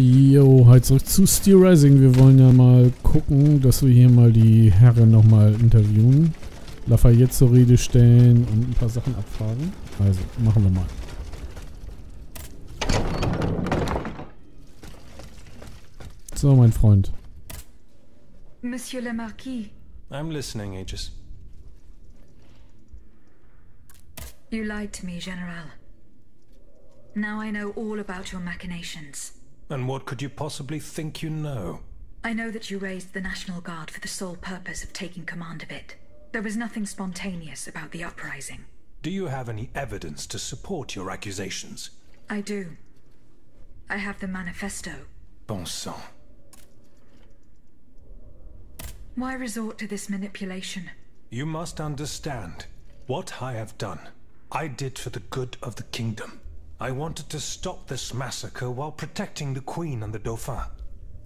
Jo, halt zurück zu Steel Rising. Wir wollen ja mal gucken, dass wir hier mal die Herren nochmal interviewen. Lafayette zur Rede stellen und ein paar Sachen abfragen. Also, machen wir mal. So, mein Freund. Monsieur le Marquis, I'm listening, Aegis. you lied to me, General. Now I know all about your machinations. And what could you possibly think you know? I know that you raised the National Guard for the sole purpose of taking command of it. There was nothing spontaneous about the uprising. Do you have any evidence to support your accusations? I do. I have the manifesto. Bon sang. Why resort to this manipulation? You must understand. What I have done, I did for the good of the kingdom. I wanted to stop this massacre while protecting the Queen and the Dauphin.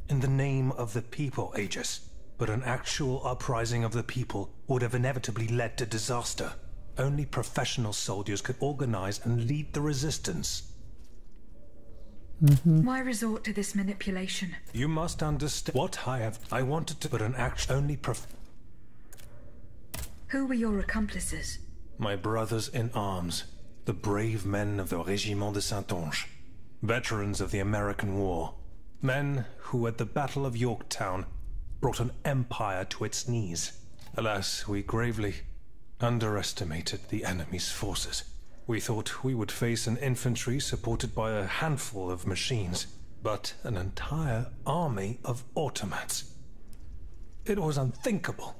In the name of the people, Aegis. But an actual uprising of the people would have inevitably led to disaster. Only professional soldiers could organize and lead the resistance. Mm-hmm. Why resort to this manipulation? You must understand what I have. I wanted to, but an act only prof. Who were your accomplices? My brothers in arms, the brave men of the Régiment de Saintonge, veterans of the American War, men who at the Battle of Yorktown brought an empire to its knees. Alas, we gravely underestimated the enemy's forces. We thought we would face an infantry supported by a handful of machines, but an entire army of automats. It was unthinkable.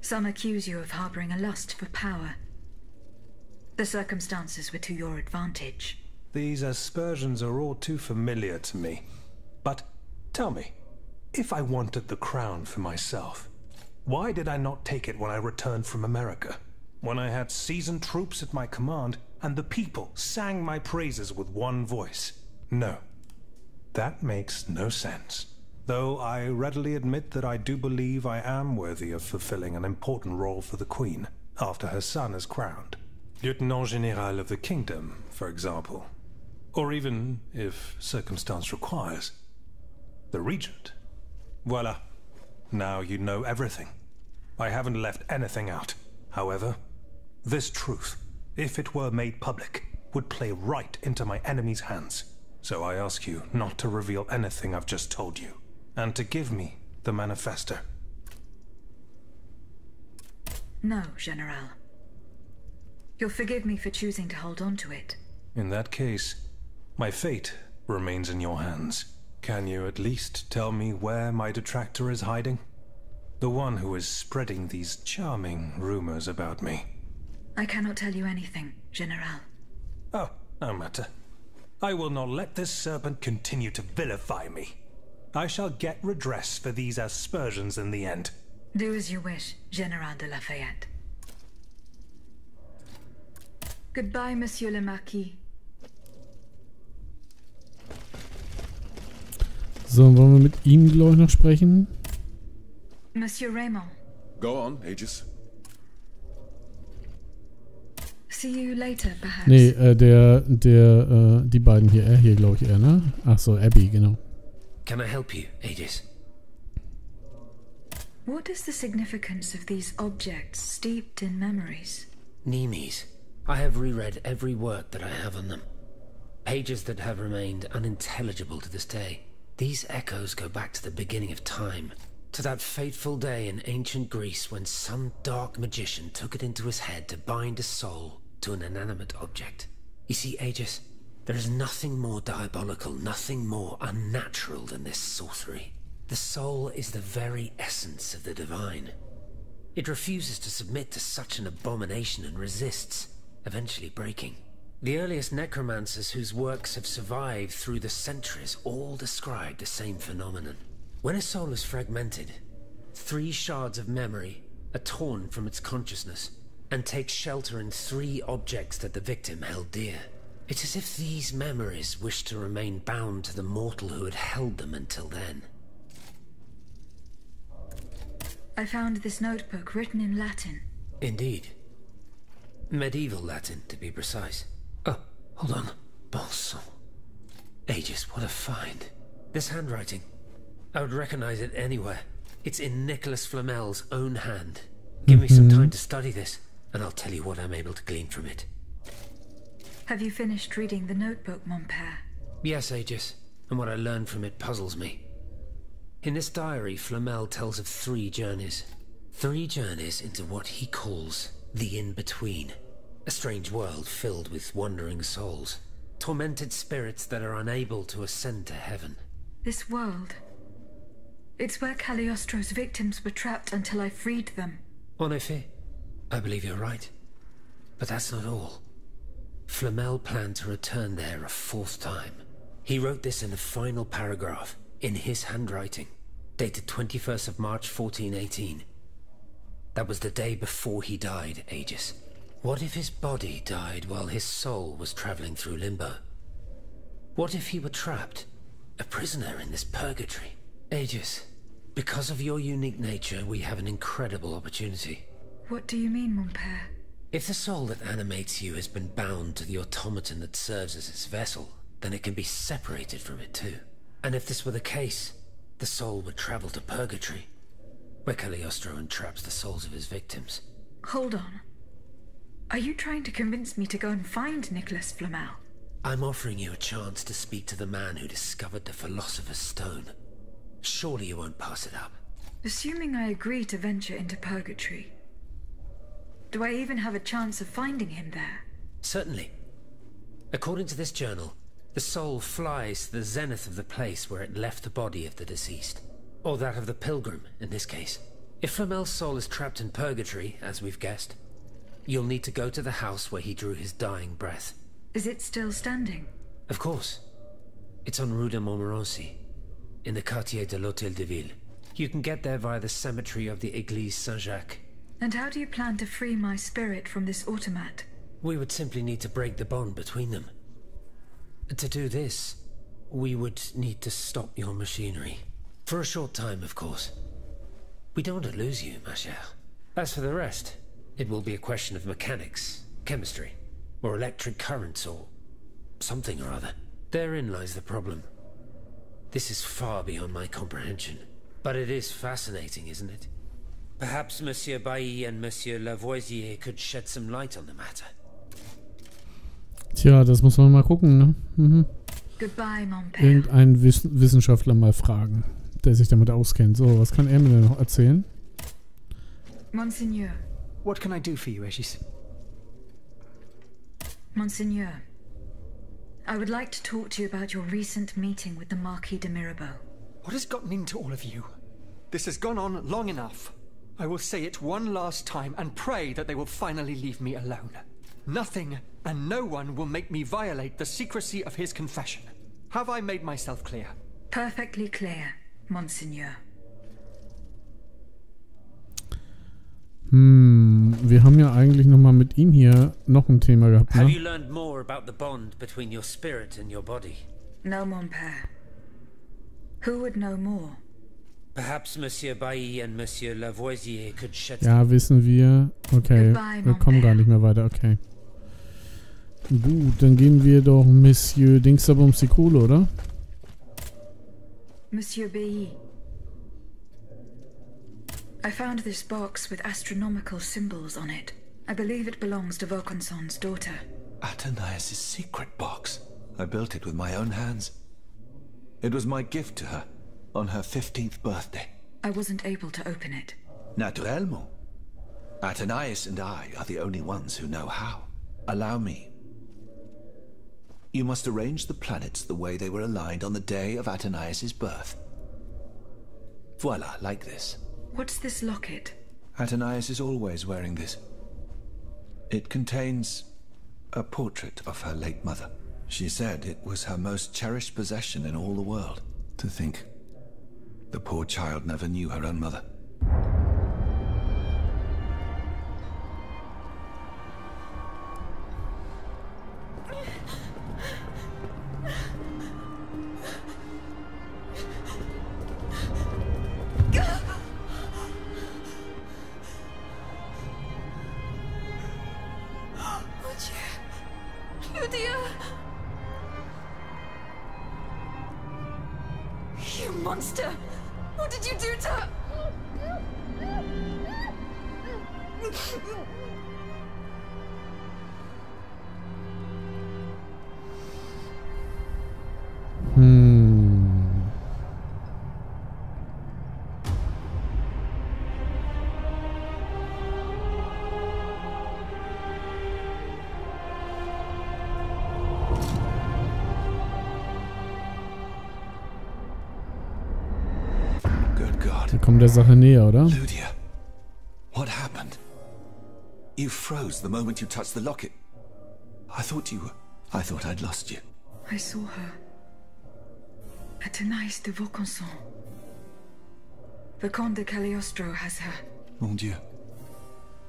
Some accuse you of harboring a lust for power. The circumstances were to your advantage. These aspersions are all too familiar to me. But tell me, if I wanted the crown for myself, why did I not take it when I returned from America? When I had seasoned troops at my command and the people sang my praises with one voice? No. That makes no sense. Though I readily admit that I do believe I am worthy of fulfilling an important role for the Queen after her son is crowned. Lieutenant General of the Kingdom, for example. Or even, if circumstance requires, the Regent. Voila. Now you know everything. I haven't left anything out. However, this truth, if it were made public, would play right into my enemy's hands. So I ask you not to reveal anything I've just told you, and to give me the manifesto. No, General. You'll forgive me for choosing to hold on to it. In that case, my fate remains in your hands. Can you at least tell me where my detractor is hiding? The one who is spreading these charming rumors about me. I cannot tell you anything, General. Oh, no matter. I will not let this serpent continue to vilify me. I shall get redress for these aspersions in the end. Do as you wish, General de Lafayette. Goodbye, Monsieur le Marquis. So, wollen wir mit ihm, glaube ich, noch sprechen? Monsieur Raymond, Go on, Aegis. see you later, perhaps. Nee, äh, der, der, äh, die beiden hier, er hier, glaube ich, er, ne? Ach so, Abby, genau. Can I help you, Aegis? What is the significance of these objects steeped in memories? Nemes. I have reread every work that I have on them. Pages that have remained unintelligible to this day. These echoes go back to the beginning of time, to that fateful day in ancient Greece when some dark magician took it into his head to bind a soul to an inanimate object. You see, Aegis, there is nothing more diabolical, nothing more unnatural than this sorcery. The soul is the very essence of the divine. It refuses to submit to such an abomination and resists, eventually breaking. The earliest necromancers whose works have survived through the centuries all describe the same phenomenon. When a soul is fragmented, three shards of memory are torn from its consciousness and take shelter in three objects that the victim held dear. It's as if these memories wished to remain bound to the mortal who had held them until then. I found this notebook written in Latin. Indeed. Medieval Latin, to be precise. Oh, hold on. Bon sang. Aegis, what a find. This handwriting. I would recognize it anywhere. It's in Nicholas Flamel's own hand. Give me some mm-hmm. time to study this, and I'll tell you what I'm able to glean from it. Have you finished reading the notebook, mon père? Yes, Aegis, and what I learned from it puzzles me. In this diary, Flamel tells of three journeys. Three journeys into what he calls the in-between. A strange world filled with wandering souls. Tormented spirits that are unable to ascend to heaven. This world. It's where Cagliostro's victims were trapped until I freed them. En effet, I believe you're right. But that's not all. Flamel planned to return there a fourth time. He wrote this in the final paragraph, in his handwriting, dated 21st of March 1418. That was the day before he died, Aegis. What if his body died while his soul was traveling through limbo? What if he were trapped, a prisoner in this purgatory? Aegis, because of your unique nature, we have an incredible opportunity. What do you mean, mon père? If the soul that animates you has been bound to the automaton that serves as its vessel, then it can be separated from it too. And if this were the case, the soul would travel to purgatory, where Cagliostro entraps the souls of his victims. Hold on. Are you trying to convince me to go and find Nicholas Flamel? I'm offering you a chance to speak to the man who discovered the Philosopher's Stone. Surely you won't pass it up. Assuming I agree to venture into purgatory, do I even have a chance of finding him there? Certainly. According to this journal, the soul flies to the zenith of the place where it left the body of the deceased. Or that of the pilgrim, in this case. If Flamel's soul is trapped in purgatory, as we've guessed, you'll need to go to the house where he drew his dying breath. Is it still standing? Of course. It's on Rue de Montmorency, in the Quartier de l'Hôtel de Ville. You can get there via the cemetery of the Église Saint-Jacques. And how do you plan to free my spirit from this automat? We would simply need to break the bond between them. To do this, we would need to stop your machinery. For a short time, of course. We don't want to lose you, ma chère. As for the rest, it will be a question of mechanics, chemistry, or electric currents, or something or other. Therein lies the problem. This is far beyond my comprehension. But it is fascinating, isn't it? Perhaps Monsieur Bailly and Monsieur Lavoisier could shed some light on the matter. Tja, das muss man mal gucken, ne? Mhm. Goodbye, mon père. Irgendeinen Wiss Wissenschaftler mal fragen, der sich damit auskennt. So, was kann er mir denn noch erzählen? Monseigneur. What can I do for you, Aegis? Monseigneur. I would like to talk to you about your recent meeting with the Marquis de Mirabeau. What has gotten into all of you? This has gone on long enough. I will say it one last time and pray that they will finally leave me alone. Nothing and no one will make me violate the secrecy of his confession. Have I made myself clear? Perfectly clear, Monseigneur. Hm, wir haben ja eigentlich noch mal mit ihm hier noch ein Thema gehabt, Have ne? you learned more about the bond between your spirit and your body? No, mon père. Who would know more? Perhaps Monsieur Bailly and Monsieur Lavoisier could shed Ja, wissen wir. Okay, Goodbye, wir kommen gar nicht mehr weiter, okay. Gut, dann gehen wir doch Monsieur Dingsabums die Kohle, oder? Monsieur Bailly. I found this box with astronomical symbols on it. I believe it belongs to Vaucanson's daughter. Athanasius' secret box. I built it with my own hands. It was my gift to her on her 15th birthday. I wasn't able to open it. Naturellement. Athanasius and I are the only ones who know how. Allow me. You must arrange the planets the way they were aligned on the day of Athanasius' birth. Voila, like this. What's this locket? Athanasius is always wearing this. It contains a portrait of her late mother. She said it was her most cherished possession in all the world. To think, the poor child never knew her own mother. Wir kommen der Sache näher, oder? Ludia, froze the moment you touched the locket. I thought you were... I thought I'd lost you. I saw her. Athénaïs de Vaucanson. The Comte de Cagliostro has her. Mon Dieu.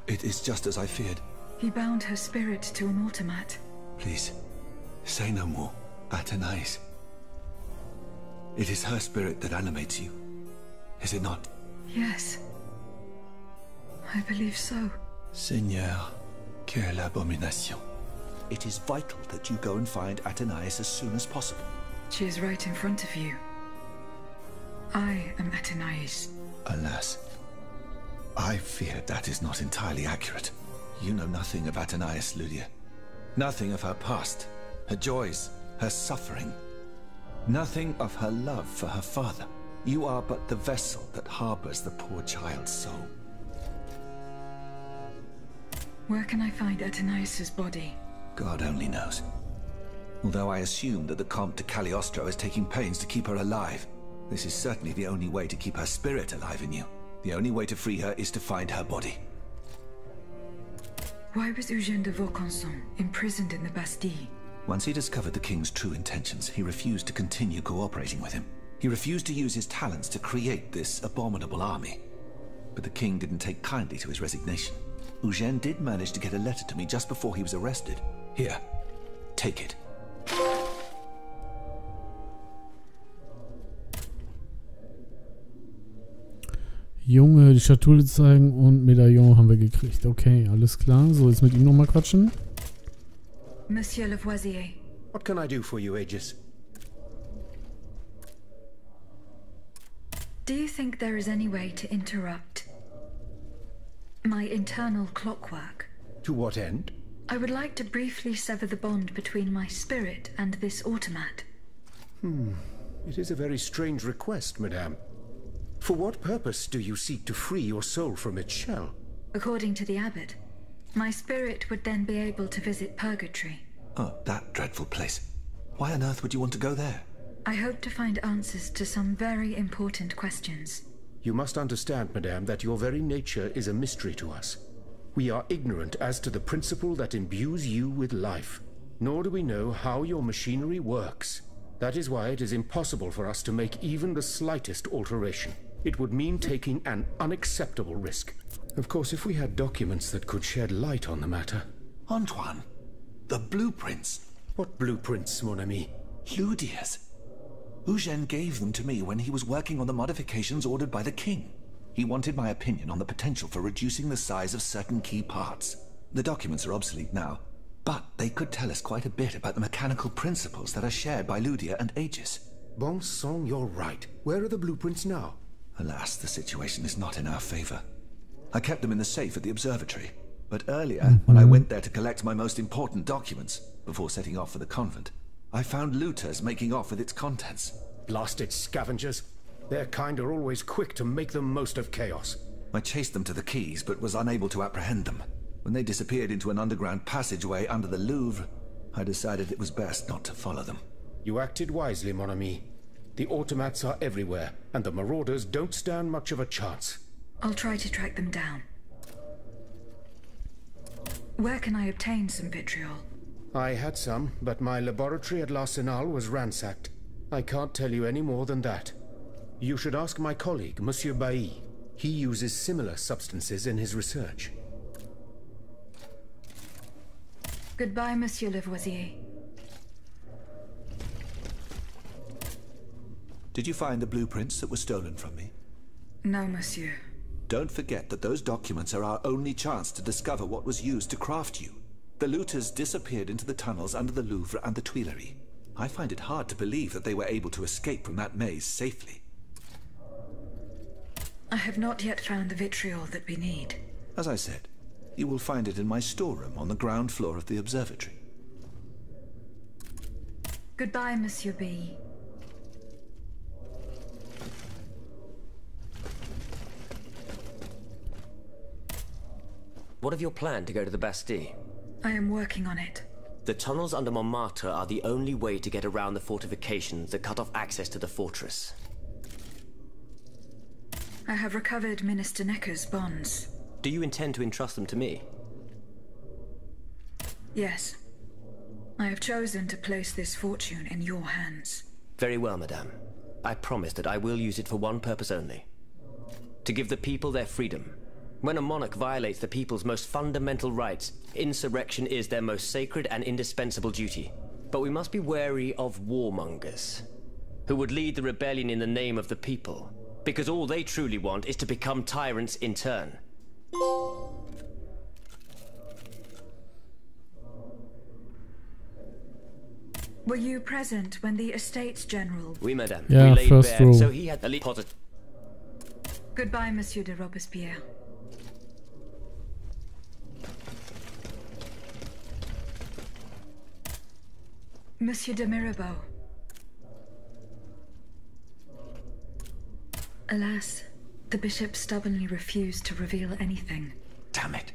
It is just as I feared. He bound her spirit to an automat. Please, say no more. Athenais. It is her spirit that animates you. Is it not? Yes. I believe so. Seigneur, quelle abomination. It is vital that you go and find Athenais as soon as possible. She is right in front of you. I am Athénaïs. Alas, I fear that is not entirely accurate. You know nothing of Athenais, Lydia. Nothing of her past, her joys, her suffering. Nothing of her love for her father. You are but the vessel that harbors the poor child's soul. Where can I find Athénaïs's body? God only knows. Although I assume that the Comte de Cagliostro is taking pains to keep her alive. This is certainly the only way to keep her spirit alive in you. The only way to free her is to find her body. Why was Eugène de Vaucanson imprisoned in the Bastille? Once he discovered the king's true intentions, he refused to continue cooperating with him. He refused to use his talents to create this abominable army. But the king didn't take kindly to his resignation. Eugène did manage to get a letter to me just before he was arrested. Here, take it. Junge, die Schatulle zeigen und Medaillon haben wir gekriegt. Okay, alles klar. So, jetzt mit ihm nochmal quatschen. Monsieur Lavoisier, What can I do for you, Aegis? do you think there is any way to interrupt my internal clockwork? To what end? I would like to briefly sever the bond between my spirit and this automat. Hmm. It is a very strange request, madame. For what purpose do you seek to free your soul from its shell? According to the abbot, my spirit would then be able to visit purgatory. Oh, that dreadful place. Why on earth would you want to go there? I hope to find answers to some very important questions. You must understand, madame, that your very nature is a mystery to us. We are ignorant as to the principle that imbues you with life, nor do we know how your machinery works. That is why it is impossible for us to make even the slightest alteration. It would mean taking an unacceptable risk. Of course, if we had documents that could shed light on the matter. Antoine, the blueprints. What blueprints, mon ami? Ludia's. Eugène gave them to me when he was working on the modifications ordered by the king. He wanted my opinion on the potential for reducing the size of certain key parts. The documents are obsolete now, but they could tell us quite a bit about the mechanical principles that are shared by Ludia and Aegis. Bon sang, you're right. Where are the blueprints now? Alas, the situation is not in our favor. I kept them in the safe at the observatory, but earlier, when I went there to collect my most important documents, before setting off for the convent, I found looters making off with its contents. Blasted scavengers. Their kind are always quick to make the most of chaos. I chased them to the quays, but was unable to apprehend them. When they disappeared into an underground passageway under the Louvre, I decided it was best not to follow them. You acted wisely, mon ami. The automats are everywhere, and the marauders don't stand much of a chance. I'll try to track them down. Where can I obtain some vitriol? I had some, but my laboratory at L'Arsenal was ransacked. I can't tell you any more than that. You should ask my colleague, Monsieur Bailly. He uses similar substances in his research. Goodbye, Monsieur Lavoisier. Did you find the blueprints that were stolen from me? No, Monsieur. Don't forget that those documents are our only chance to discover what was used to craft you. The looters disappeared into the tunnels under the Louvre and the Tuileries. I find it hard to believe that they were able to escape from that maze safely. I have not yet found the vitriol that we need. As I said, you will find it in my storeroom on the ground floor of the observatory. Goodbye, Monsieur B. What of your plan to go to the Bastille? I am working on it. The tunnels under Montmartre are the only way to get around the fortifications that cut off access to the fortress. I have recovered Minister Necker's bonds. Do you intend to entrust them to me? Yes. I have chosen to place this fortune in your hands. Very well, madame. I promise that I will use it for one purpose only. To give the people their freedom. When a monarch violates the people's most fundamental rights, insurrection is their most sacred and indispensable duty. But we must be wary of warmongers, who would lead the rebellion in the name of the people, because all they truly want is to become tyrants in turn. Were you present when the Estates General... Oui, madame. Yeah, we first bare, rule. so he had the lead Goodbye, Monsieur de Robespierre. Monsieur de Mirabeau. Alas, the bishop stubbornly refused to reveal anything. Damn it.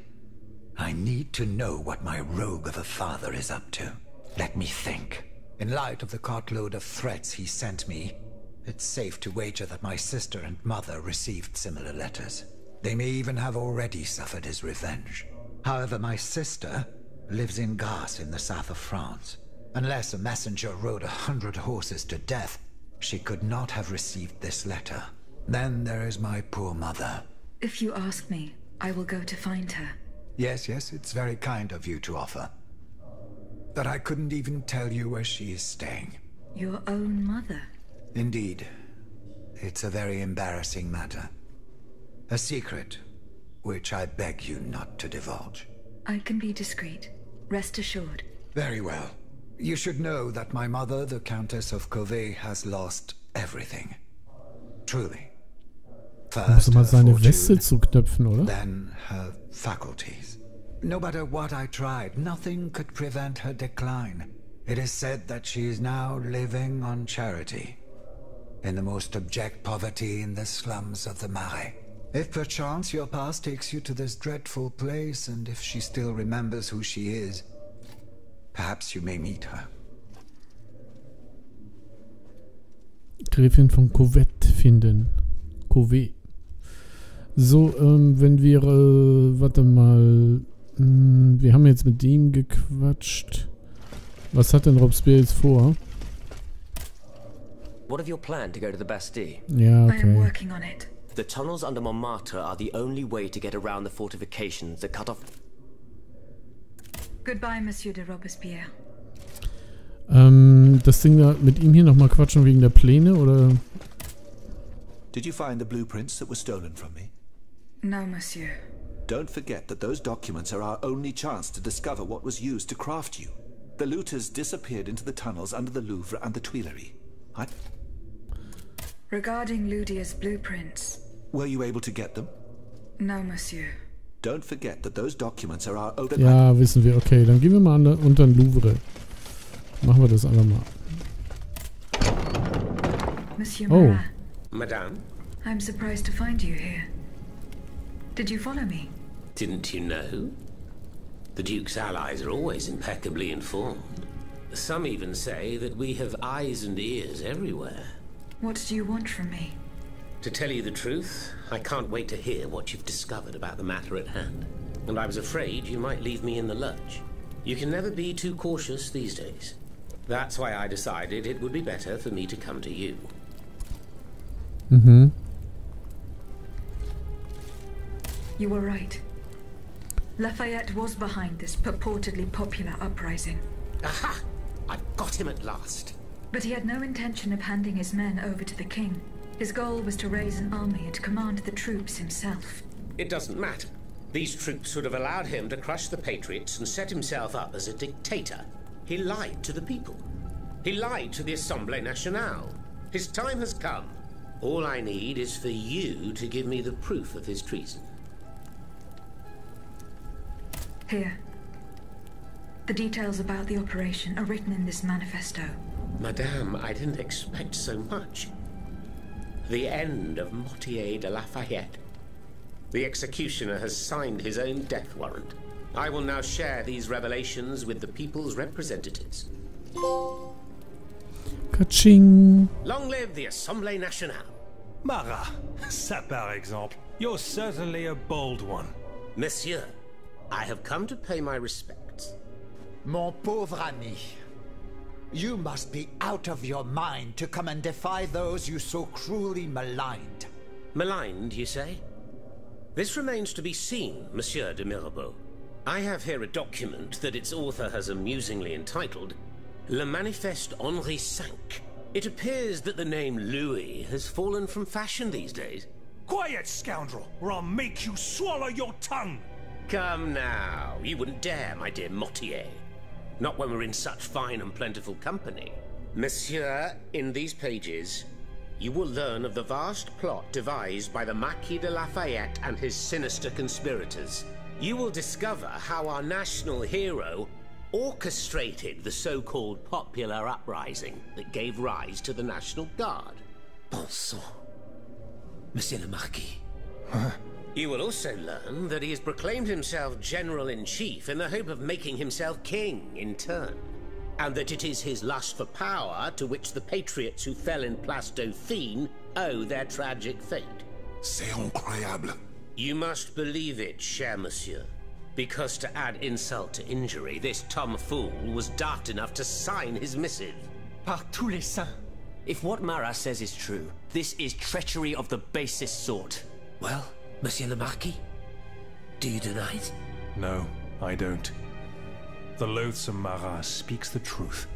I need to know what my rogue of a father is up to. Let me think. In light of the cartload of threats he sent me, it's safe to wager that my sister and mother received similar letters. They may even have already suffered his revenge. However, my sister lives in Grasse in the south of France. Unless a messenger rode a hundred horses to death, she could not have received this letter. Then there is my poor mother. If you ask me, I will go to find her. Yes, yes, it's very kind of you to offer. But I couldn't even tell you where she is staying. Your own mother. Indeed. It's a very embarrassing matter. A secret, which I beg you not to divulge. I can be discreet. Rest assured. Very well. You should know that my mother, the Countess of Covey, has lost everything. Truly. First mal her seine fortune, Weste zuknöpfen, oder? then her faculties. No matter what I tried, nothing could prevent her decline. It is said that she is now living on charity, in the most abject poverty in the slums of the Marais. If perchance your past takes you to this dreadful place, and if she still remembers who she is, perhaps you may meet her. Gräfin von Covette finden. Covette. So, ähm, wenn wir, äh, warte mal, mh, wir haben jetzt mit ihm gequatscht. Was hat denn Robespierre jetzt vor? What of your plan to go to the Bastille? Ja, I am okay. working on it. The tunnels under Montmartre are the only way to get around the fortifications that cut off. Goodbye, Monsieur de Robespierre. Ähm, das Ding da mit ihm hier nochmal quatschen wegen der Pläne oder? Did you find the blueprints that were stolen from me? No, Monsieur. Don't forget that those documents are our only chance to discover what was used to craft you. The looters disappeared into the tunnels under the Louvre and the Tuileries. I... Regarding Ludia's blueprints, Were you able to get them? no, Monsieur. Don't forget that those documents are our only... Ja, wissen wir. Okay, dann gehen wir mal an, unter den Louvre. Machen wir das einfach mal. Monsieur Oh. Marat, Madame, I'm surprised to find you here. Did you follow me? didn't you know? The Duke's allies are always impeccably informed. Some even say that we have eyes and ears everywhere. What do you want from me? To tell you the truth, I can't wait to hear what you've discovered about the matter at hand. And I was afraid you might leave me in the lurch. You can never be too cautious these days. That's why I decided it would be better for me to come to you. Mm-hmm. You were right. Lafayette was behind this purportedly popular uprising, Aha! I've got him at last. but he had no intention of handing his men over to the king. His goal was to raise an army and command the troops himself. It doesn't matter. These troops would have allowed him to crush the Patriots and set himself up as a dictator. He lied to the people. He lied to the Assemblée Nationale. His time has come. All I need is for you to give me the proof of his treason. Here. The details about the operation are written in this manifesto. Madame, I didn't expect so much. The end of Motier de Lafayette. The executioner has signed his own death warrant. I will now share these revelations with the people's representatives. Kaching. Long live the Assemblée Nationale. Marat, ça par exemple. You're certainly a bold one. Monsieur, I have come to pay my respects. Mon pauvre ami, you must be out of your mind to come and defy those you so cruelly maligned. Maligned, you say? This remains to be seen, Monsieur de Mirabeau. I have here a document that its author has amusingly entitled Le Manifeste Henri V. It appears that the name Louis has fallen from fashion these days. Quiet, scoundrel, or I'll make you swallow your tongue! Come now, you wouldn't dare, my dear Motier. Not when we're in such fine and plentiful company. Monsieur, in these pages, you will learn of the vast plot devised by the Marquis de Lafayette and his sinister conspirators. You will discover how our national hero orchestrated the so-called popular uprising that gave rise to the National Guard. Bon sang. Monsieur le Marquis. You will also learn that he has proclaimed himself General-in-Chief in the hope of making himself king in turn. And that it is his lust for power to which the patriots who fell in Place Dauphine owe their tragic fate. C'est incroyable. You must believe it, cher monsieur. Because to add insult to injury, this tomfool was daft enough to sign his missive. Par tous les saints. If what Marat says is true, this is treachery of the basest sort. Well, Monsieur le Marquis, do you deny it? No, I don't. The loathsome Marat speaks the truth.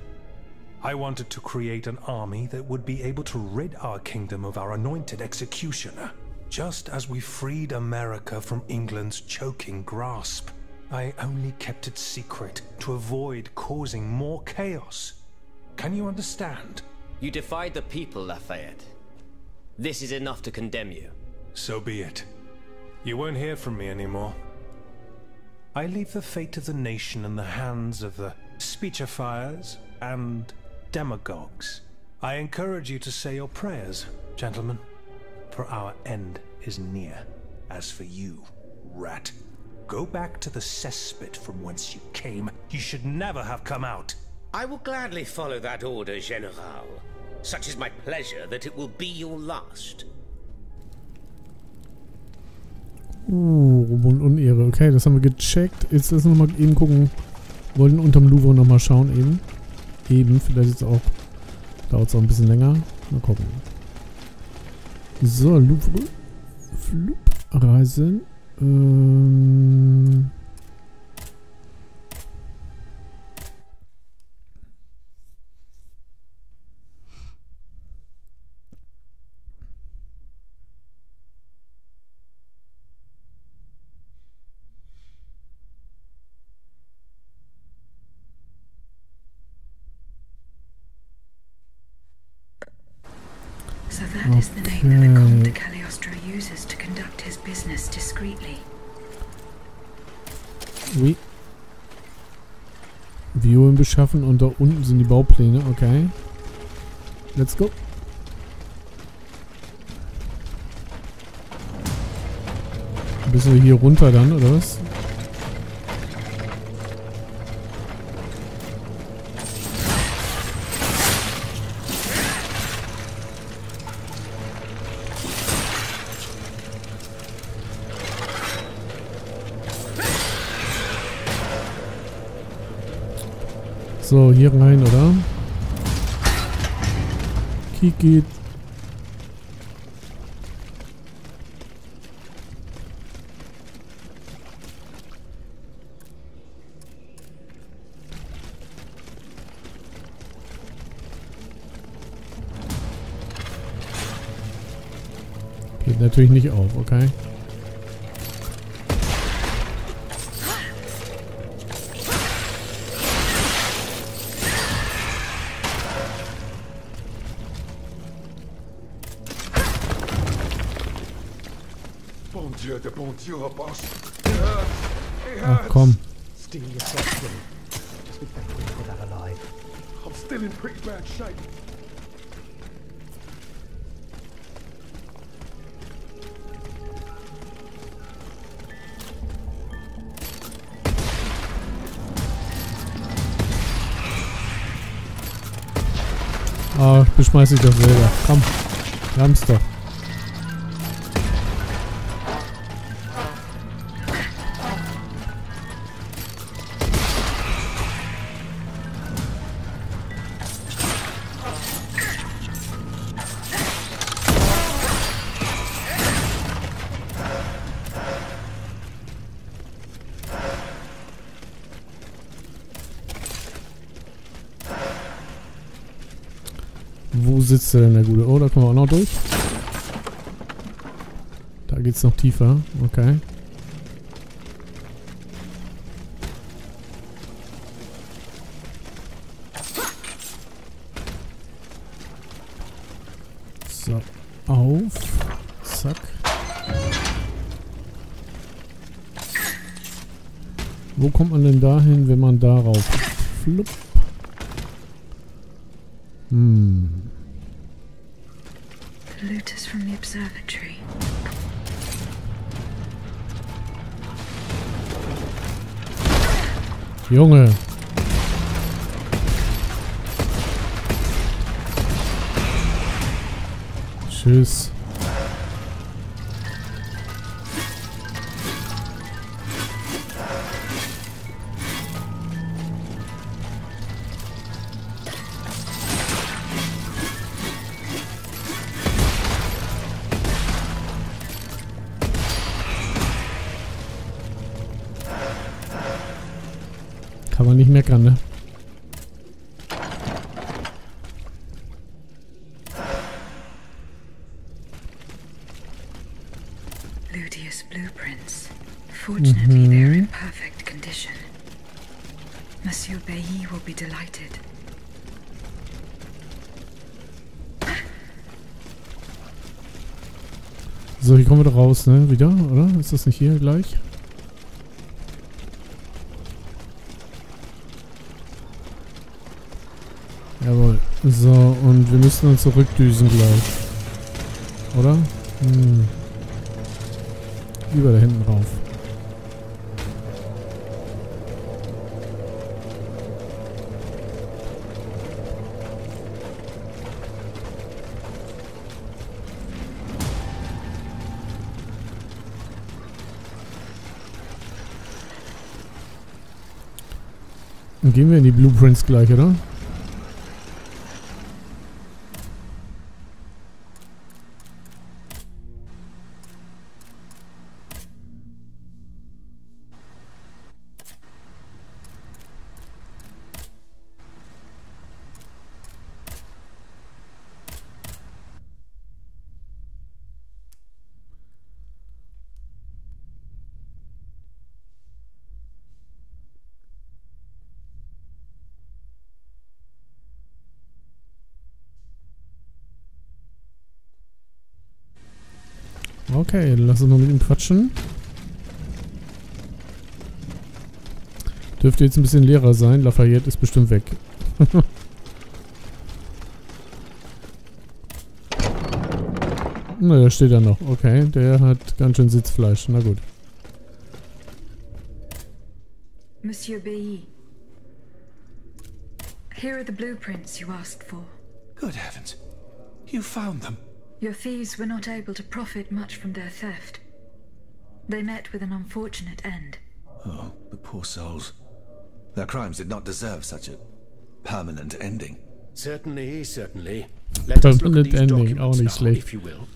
I wanted to create an army that would be able to rid our kingdom of our anointed executioner. Just as we freed America from England's choking grasp. I only kept it secret to avoid causing more chaos. Can you understand? You defied the people, Lafayette. This is enough to condemn you. So be it. You won't hear from me anymore. I leave the fate of the nation in the hands of the speechifiers and demagogues. I encourage you to say your prayers, gentlemen, for our end is near. As for you, rat, go back to the cesspit from whence you came. You should never have come out. I will gladly follow that order, General. Such is my pleasure that it will be your last. Uh, Ruhm und Unehre. Okay, das haben wir gecheckt. Jetzt lassen wir mal eben gucken. Wollen unterm Louvre nochmal schauen eben. Eben, vielleicht jetzt auch. Dauert es auch ein bisschen länger. Mal gucken. So, Louvre. Flup. Reisen. Ähm. Beschaffen und da unten sind die Baupläne. Okay. Let's go. Bist du hier runter dann, oder was? So, hier rein, oder? Kiki. Geht natürlich nicht auf, okay. Ah, beschmeiß dich doch selber. Komm, ramm's doch. Der denn, der Gute? Oh, da kommen wir auch noch durch. Da geht's noch tiefer. Okay. So, auf. Zack. Wo kommt man denn dahin, wenn man darauf flupp? Hm. The from the observatory. Junge. Tschüss. Monsieur Bailly will be delighted. So, hier kommen wir doch raus, ne? Wieder, oder? Ist das nicht hier gleich? Jawohl. So, und wir müssen dann zurückdüsen gleich. Oder? Hm. Über da hinten rauf. Gehen wir in die Blueprints gleich, oder? Okay, lass uns mal mit ihm quatschen. Dürfte jetzt ein bisschen leerer sein. Lafayette ist bestimmt weg. Na, da steht er noch. Okay, der hat ganz schön Sitzfleisch. Na gut. Monsieur Bailly. Here are the blueprints you asked for. Good heavens. You found them. Your thieves were not able to profit much from their theft. They met with an unfortunate end. Oh, the poor souls. Their crimes did not deserve such a permanent ending. Certainly, certainly. Let us look at Permanent these ending, auch documents now, if you will.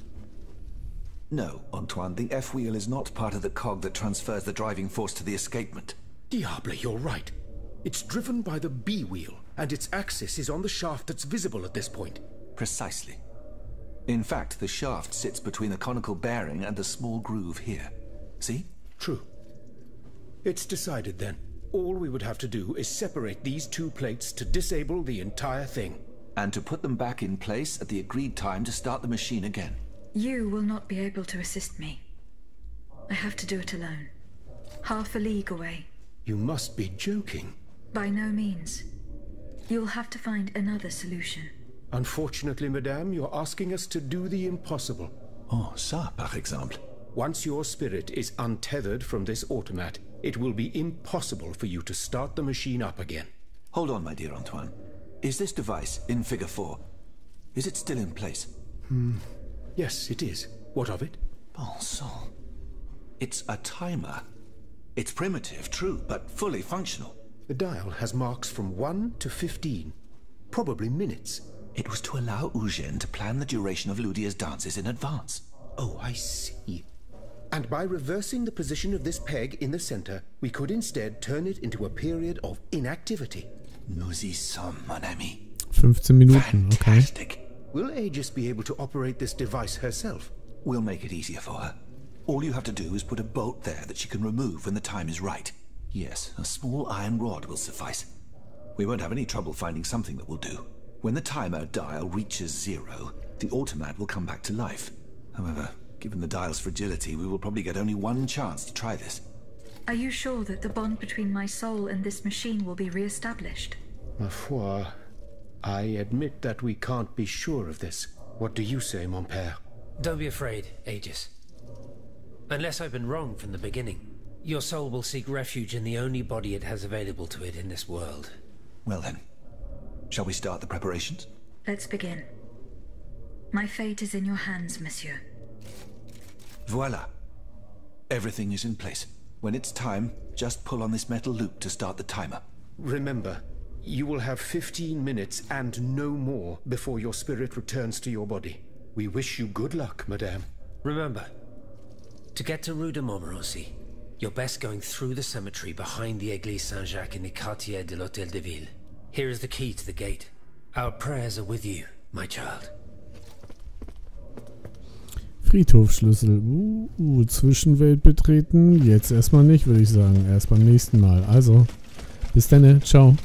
No, Antoine, the F-wheel is not part of the cog that transfers the driving force to the escapement. Diable, you're right. It's driven by the B wheel, and its axis is on the shaft that's visible at this point. Precisely. In fact, the shaft sits between the conical bearing and the small groove here. See? True. It's decided then. All we would have to do is separate these two plates to disable the entire thing. And to put them back in place at the agreed time to start the machine again. You will not be able to assist me. I have to do it alone. Half a league away. You must be joking. By no means. You'll have to find another solution. Unfortunately, madame, you're asking us to do the impossible. Oh, ça, par exemple. Once your spirit is untethered from this automat, it will be impossible for you to start the machine up again. Hold on, my dear Antoine. Is this device in figure four? Is it still in place? Hmm. Yes, it is. What of it? Bon sang. It's a timer. It's primitive, true, but fully functional. The dial has marks from 1 to 15. Probably minutes. It was to allow Eugène to plan the duration of Ludia's dances in advance. Oh, I see. And by reversing the position of this peg in the center, we could instead turn it into a period of inactivity. Nous y sommes, mon ami. 15 Minuten, okay. Will Aegis be able to operate this device herself? We'll make it easier for her. All you have to do is put a bolt there that she can remove when the time is right. Yes, a small iron rod will suffice. We won't have any trouble finding something that will do. When the timer dial reaches zero, the automat will come back to life. However, given the dial's fragility, we will probably get only one chance to try this. Are you sure that the bond between my soul and this machine will be re-established? Ma foi, I admit that we can't be sure of this. What do you say, mon père? Don't be afraid, Aegis. Unless I've been wrong from the beginning, your soul will seek refuge in the only body it has available to it in this world. Well then, shall we start the preparations? Let's begin. My fate is in your hands, monsieur. Voila. Everything is in place. When it's time, just pull on this metal loop to start the timer. Remember, you will have 15 minutes and no more before your spirit returns to your body. We wish you good luck, madame. Remember, to get to Rue de Montmorency, you're best going through the cemetery behind the Église Saint-Jacques in the Quartier de l'Hôtel de Ville. Here is the key to the gate. Our prayers are with you, my child. Friedhofsschlüssel. Uh, uh, Zwischenwelt betreten. Jetzt erstmal nicht, würde ich sagen. Erst beim nächsten Mal. Also, bis dann. Ciao.